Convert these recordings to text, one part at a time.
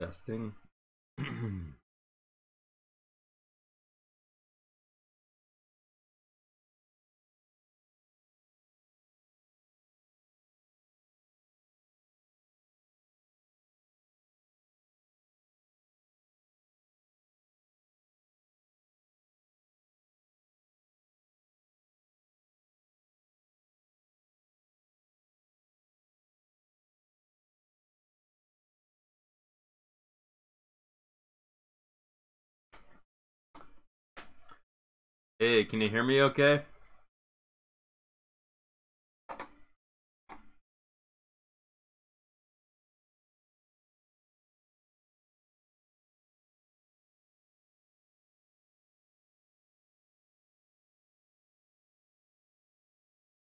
Testing. Hey, can you hear me okay?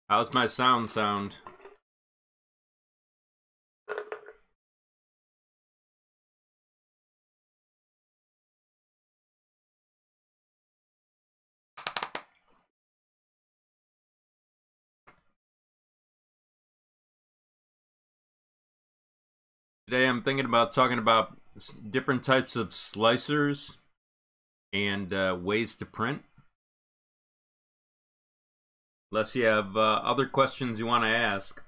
How's my sound sound? Today I'm thinking about talking about different types of slicers and uh, ways to print. Unless you have uh, other questions you want to ask.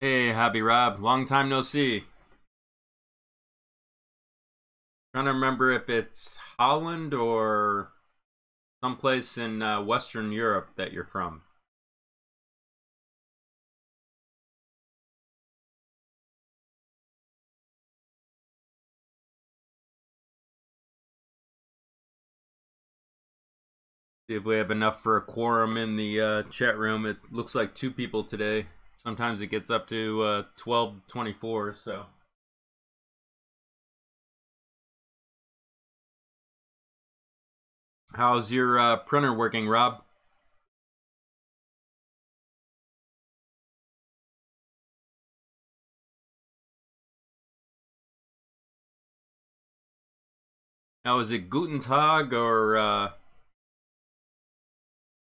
Hey, Happy Rob. Long time no see. Trying to remember if it's Holland or someplace in uh, Western Europe that you're from. See if we have enough for a quorum in the uh, chat room. It looks like two people today. Sometimes it gets up to uh, 12, 24, so. How's your uh, printer working, Rob? Now, is it Guten Tag or uh,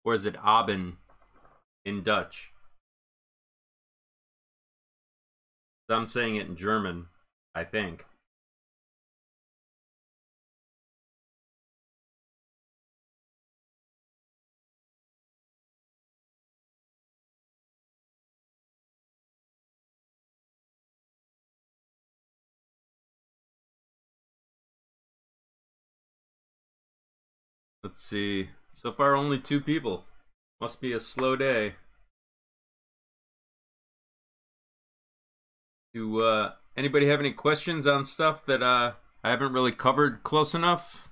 or is it Abend in Dutch? I'm saying it in German, I think. Let's see. So far, only two people. Must be a slow day. Do uh, anybody have any questions on stuff that uh, I haven't really covered close enough?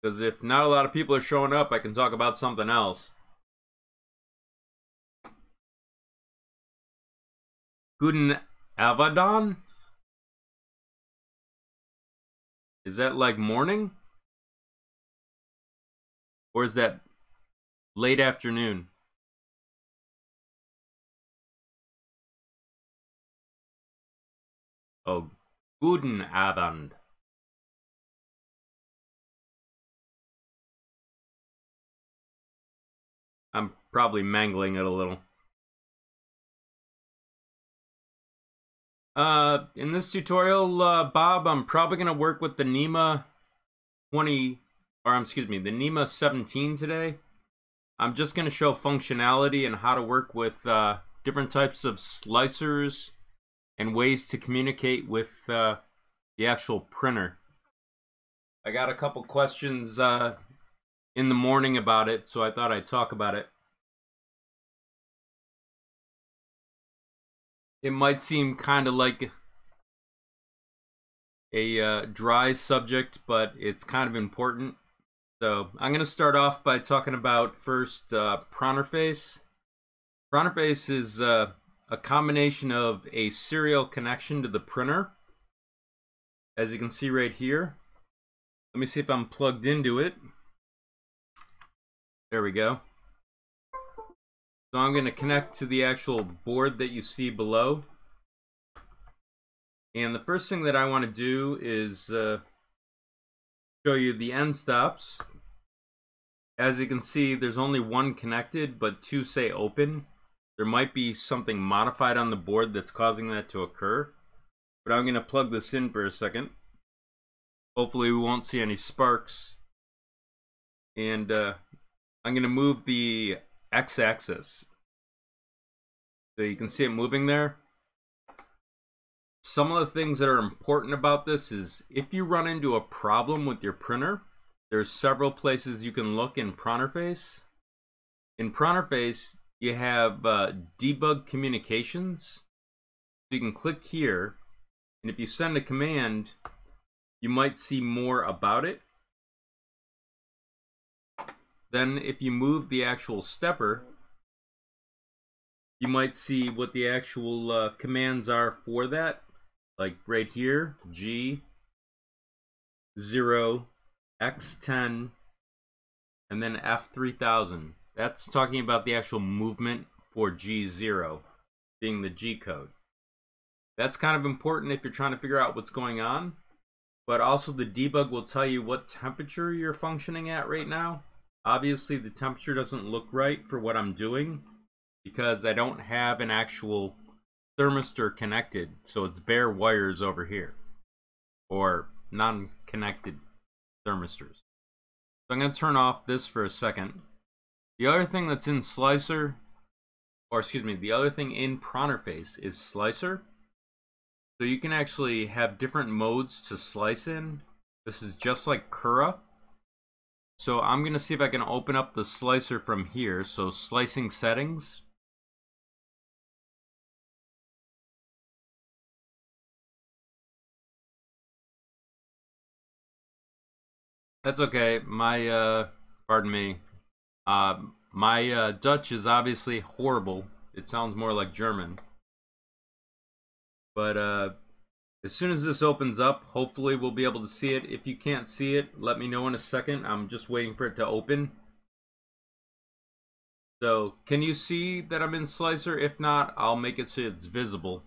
Because if not a lot of people are showing up, I can talk about something else. Guten Avadon? Is that like morning? Or is that late afternoon? Oh, guten Abend. I'm probably mangling it a little. Uh, in this tutorial, uh, Bob, I'm probably going to work with the NEMA 20, or um, excuse me, the NEMA 17 today. I'm just going to show functionality and how to work with uh, different types of slicers and ways to communicate with uh, the actual printer. I got a couple questions uh, in the morning about it, so I thought I'd talk about it. It might seem kind of like a uh, dry subject, but it's kind of important. So I'm going to start off by talking about first uh, Pronterface. Pronterface is uh, a combination of a serial connection to the printer, as you can see right here. Let me see if I'm plugged into it. There we go. So I'm going to connect to the actual board that you see below. And the first thing that I want to do is uh, show you the end stops. As you can see, there's only one connected, but two say open. There might be something modified on the board that's causing that to occur. But I'm going to plug this in for a second. Hopefully we won't see any sparks. And uh, I'm going to move the x-axis. So you can see it moving there. Some of the things that are important about this is if you run into a problem with your printer, there's several places you can look in Pronterface. In Pronterface, you have uh, debug communications. So you can click here and if you send a command, you might see more about it. Then if you move the actual stepper, you might see what the actual uh, commands are for that. Like right here, G, 0, X10, and then F3000. That's talking about the actual movement for G0, being the G code. That's kind of important if you're trying to figure out what's going on. But also the debug will tell you what temperature you're functioning at right now. Obviously the temperature doesn't look right for what I'm doing because I don't have an actual thermistor connected. So it's bare wires over here or non-connected thermistors. So I'm going to turn off this for a second. The other thing that's in Slic3r, or excuse me, the other thing in Pronterface is Slic3r. So you can actually have different modes to slice in. This is just like Cura. So I'm going to see if I can open up the slicer from here. So slicing settings. That's okay. My, uh, pardon me. Uh, my uh, Dutch is obviously horrible. It sounds more like German. But uh, as soon as this opens up, hopefully we'll be able to see it. If you can't see it, let me know in a second. I'm just waiting for it to open. So, can you see that I'm in Slic3r? If not, I'll make it so it's visible.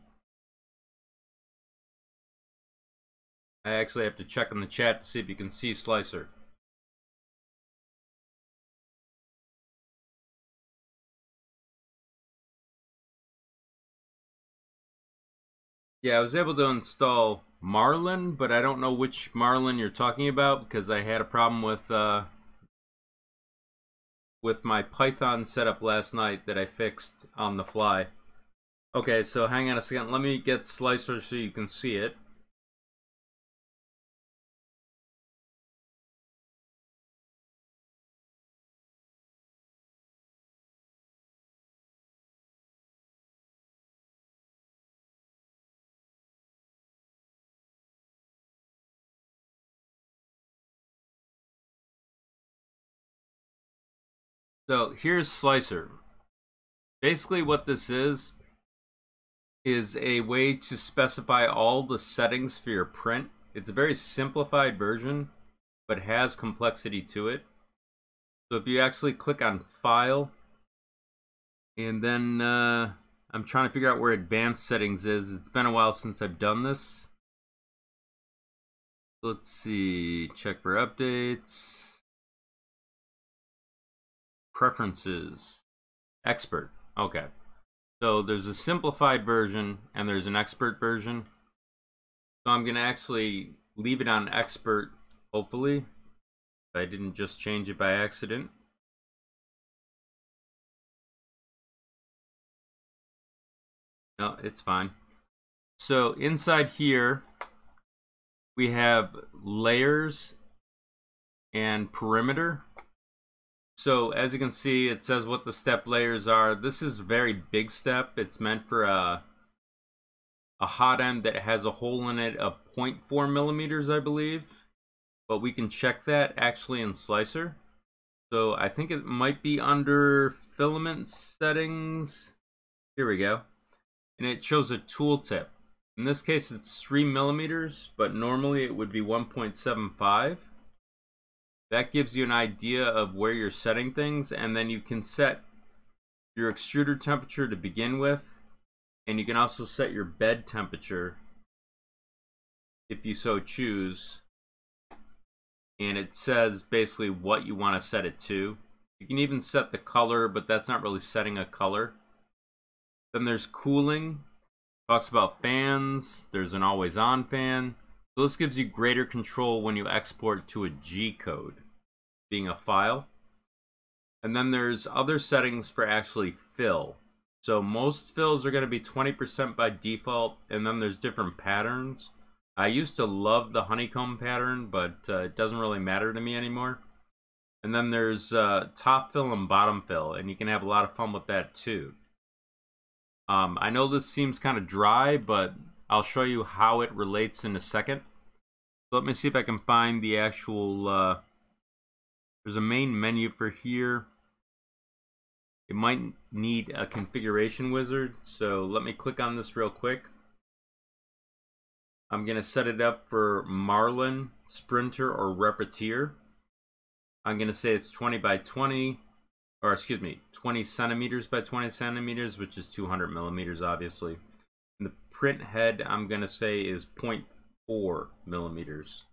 I actually have to check in the chat to see if you can see Slic3r. Yeah, I was able to install Marlin, but I don't know which Marlin you're talking about because I had a problem with uh, with my Python setup last night that I fixed on the fly. Okay, so hang on a second. Let me get Slic3r so you can see it. So here's Slic3r. Basically what this is, is a way to specify all the settings for your print. It's a very simplified version, but has complexity to it. So if you actually click on File, and then uh, I'm trying to figure out where Advanced Settings is. It's been a while since I've done this. Let's see, check for updates. Preferences. Expert. Okay. So there's a simplified version and there's an expert version. So I'm going to actually leave it on expert, hopefully. I didn't just change it by accident. No, it's fine. So inside here, we have layers and perimeter. So as you can see, it says what the step layers are. This is very big step. It's meant for a, a hot end that has a hole in it of 0.4 millimeters, I believe. But we can check that actually in Slic3r. So I think it might be under filament settings. Here we go. And it shows a tooltip. In this case, it's 3 millimeters, but normally it would be 1.75 that gives you an idea of where you're setting things and then you can set your extruder temperature to begin with and you can also set your bed temperature if you so choose and it says basically what you want to set it to. You can even set the color, but that's not really setting a color. Then there's cooling. Talks about fans. There's an always on fan. So this gives you greater control when you export to a G code, being a file. And then there's other settings for actually fill. So most fills are going to be 20% by default, and then there's different patterns. I used to love the honeycomb pattern, but uh, it doesn't really matter to me anymore. And then there's uh, top fill and bottom fill, and you can have a lot of fun with that too. Um, I know this seems kind of dry, but I'll show you how it relates in a second. Let me see if I can find the actual, uh, there's a main menu for here. It might need a configuration wizard, so let me click on this real quick. I'm going to set it up for Marlin, Sprinter, or Repetier. I'm going to say it's 20 by 20, or excuse me, 20 centimeters by 20 centimeters, which is 200 millimeters, obviously. And the print head, I'm going to say is 0.4 millimeters.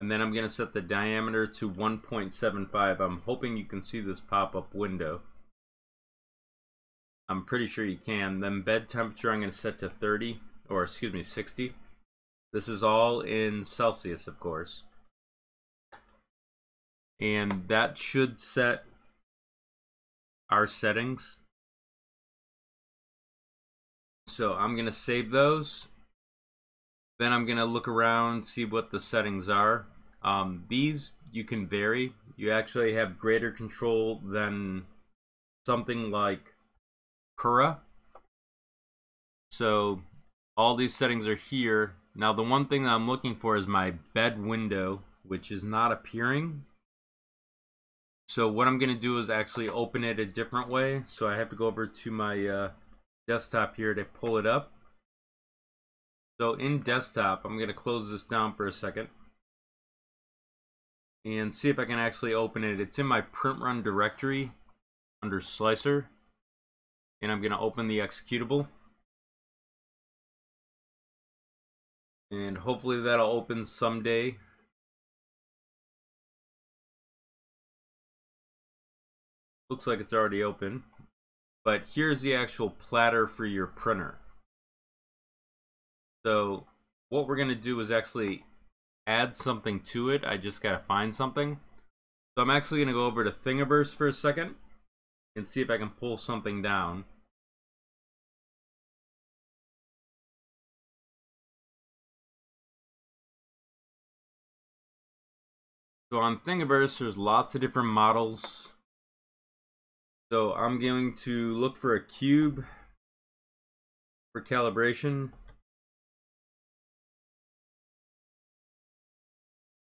And then I'm going to set the diameter to 1.75. I'm hoping you can see this pop-up window. I'm pretty sure you can. Then bed temperature I'm going to set to 30 or excuse me, 60. This is all in Celsius, of course. And that should set our settings. So I'm going to save those. Then I'm going to look around, see what the settings are. Um, these you can vary. You actually have greater control than something like Cura. So all these settings are here. Now the one thing that I'm looking for is my bed window, which is not appearing. So what I'm going to do is actually open it a different way. So I have to go over to my uh, desktop here to pull it up. So in desktop, I'm going to close this down for a second. And see if I can actually open it. It's in my Printrun directory under slicer. And I'm going to open the executable. And hopefully that'll open someday. Looks like it's already open. But here's the actual platter for your printer. So what we're going to do is actually add something to it. I just got to find something. So I'm actually going to go over to Thingiverse for a second and see if I can pull something down. So on Thingiverse, there's lots of different models. So I'm going to look for a cube for calibration.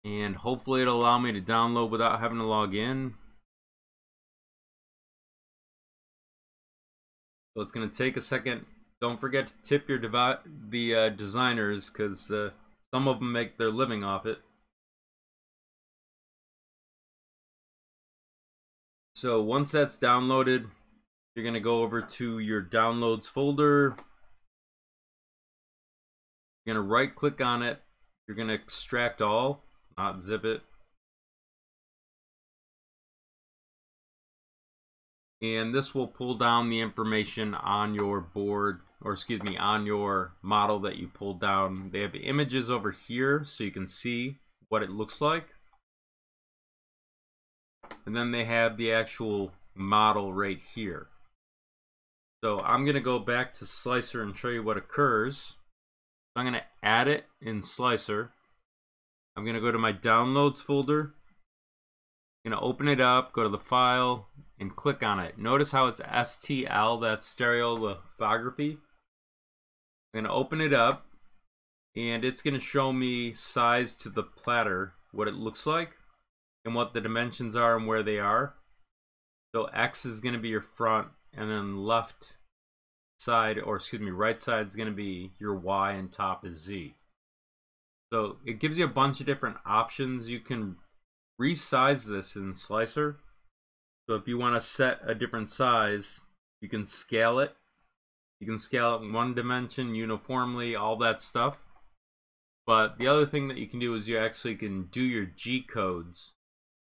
And hopefully it'll allow me to download without having to log in. So it's going to take a second. Don't forget to tip your the uh, designers because uh, some of them make their living off it. So once that's downloaded, you're going to go over to your downloads folder. You're going to right click on it. You're going to extract all, not zip it. And this will pull down the information on your board, or excuse me, on your model that you pulled down. They have images over here so you can see what it looks like. And then they have the actual model right here. So I'm going to go back to Slic3r and show you what occurs. I'm going to add it in Slic3r. I'm going to go to my Downloads folder. I'm going to open it up, go to the file, and click on it. Notice how it's STL, that's stereolithography. I'm going to open it up, and it's going to show me size to the platter, what it looks like and what the dimensions are and where they are. So X is going to be your front, and then left side, or excuse me, right side is going to be your Y, and top is Z. So it gives you a bunch of different options. You can resize this in Slic3r. So if you want to set a different size, you can scale it. You can scale it in one dimension uniformly, all that stuff. But the other thing that you can do is you actually can do your G codes.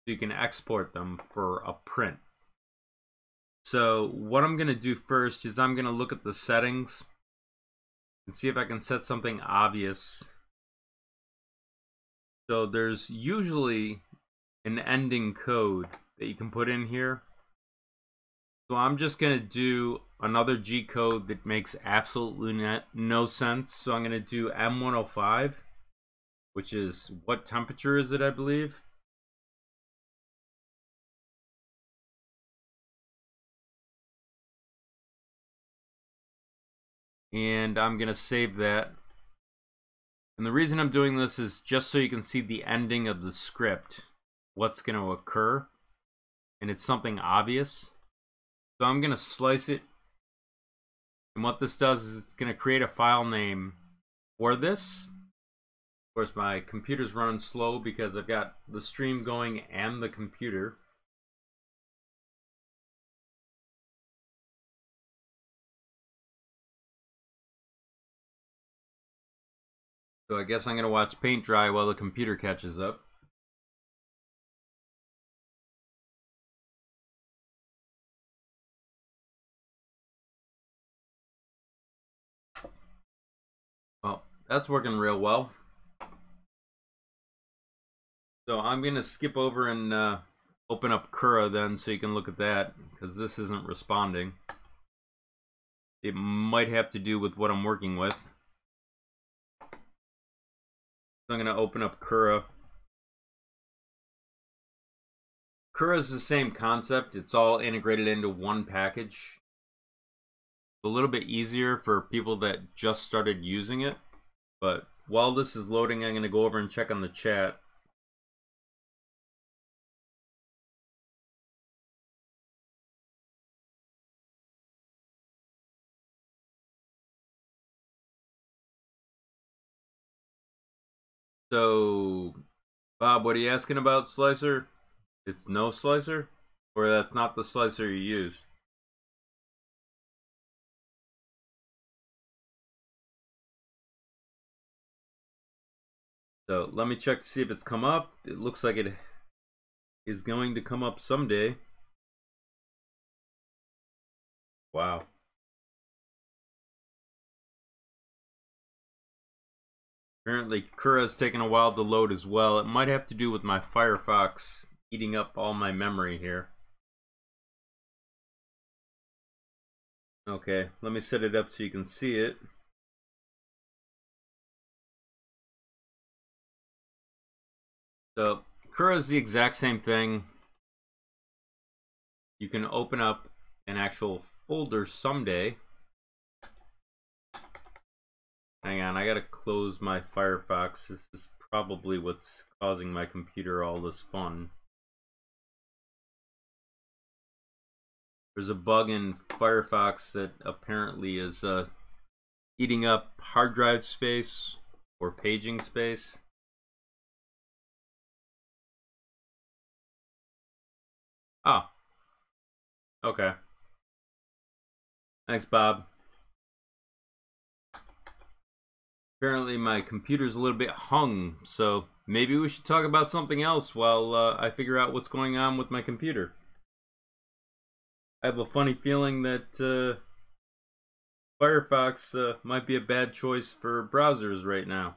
So you can export them for a print. So what I'm going to do first is I'm going to look at the settings and see if I can set something obvious. So there's usually an ending code that you can put in here. So I'm just going to do another G code that makes absolutely no sense. So I'm going to do M105, which is what temperature is it, I believe? And I'm going to save that. And the reason I'm doing this is just so you can see the ending of the script, what's going to occur. And it's something obvious. So I'm going to slice it. And what this does is it's going to create a file name for this. Of course, my computer's running slow because I've got the stream going and the computer. So I guess I'm going to watch paint dry while the computer catches up. Well, that's working real well. So I'm going to skip over and uh, open up Cura then so you can look at that because this isn't responding. It might have to do with what I'm working with. I'm going to open up Kura. Cura is the same concept. It's all integrated into one package. It's a little bit easier for people that just started using it. But while this is loading, I'm going to go over and check on the chat. So, Bob, what are you asking about slicer? It's no slicer? Or that's not the slicer you use? So let me check to see if it's come up. It looks like it is going to come up someday. Wow. Apparently Cura's taking a while to load as well. It might have to do with my Firefox eating up all my memory here. Okay, let me set it up so you can see it. So Cura is the exact same thing. You can open up an actual folder someday Hang on, I gotta close my Firefox. This is probably what's causing my computer all this fun. There's a bug in Firefox that apparently is uh, eating up hard drive space or paging space. Oh. Okay. Thanks, Bob. Apparently my computer's a little bit hung, so maybe we should talk about something else while uh, I figure out what's going on with my computer. I have a funny feeling that uh, Firefox uh, might be a bad choice for browsers right now.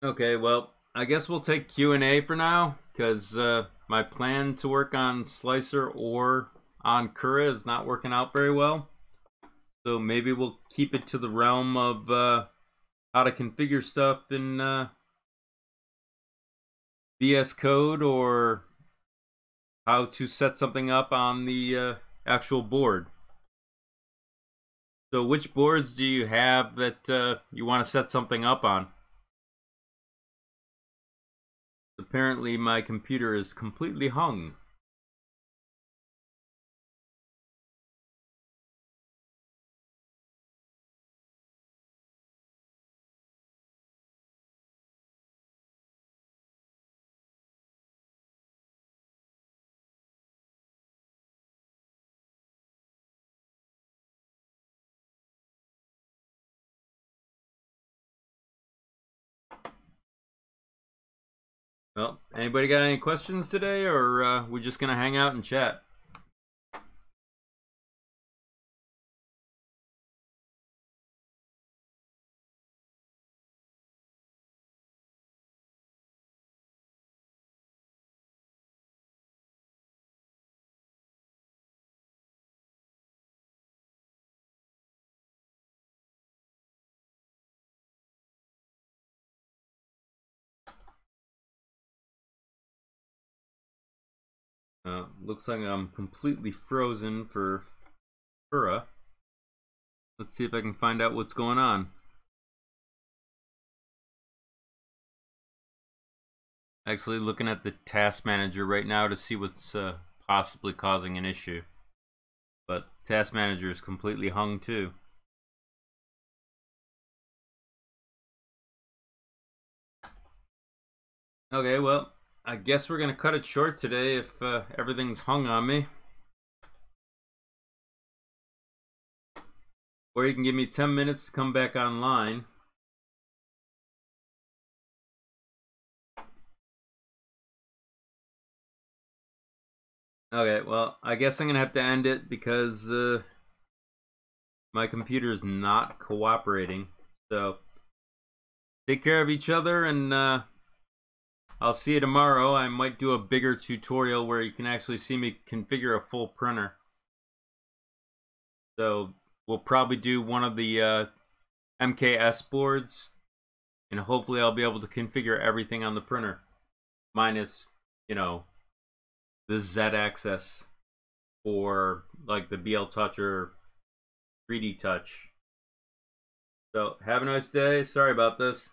Okay, well, I guess we'll take Q&A for now, because uh, my plan to work on Slic3r or on Cura is not working out very well. So maybe we'll keep it to the realm of uh, how to configure stuff in uh, VS Code or how to set something up on the uh, actual board. So which boards do you have that uh, you want to set something up on? Apparently my computer is completely hung. Well, anybody got any questions today, or uh, we just gonna hang out and chat? Uh, looks like I'm completely frozen for Cura. Let's see if I can find out what's going on. Actually looking at the task manager right now to see what's uh, possibly causing an issue. But task manager is completely hung too. Okay, well, I guess we're gonna cut it short today if uh, everything's hung on me. Or you can give me 10 minutes to come back online. Okay, well, I guess I'm gonna have to end it because uh, my computer is not cooperating. So, take care of each other and uh, I'll see you tomorrow. I might do a bigger tutorial where you can actually see me configure a full printer. So we'll probably do one of the uh, MKS boards and hopefully I'll be able to configure everything on the printer minus, you know, the Z axis or like the BL Touch or 3D Touch. So have a nice day. Sorry about this.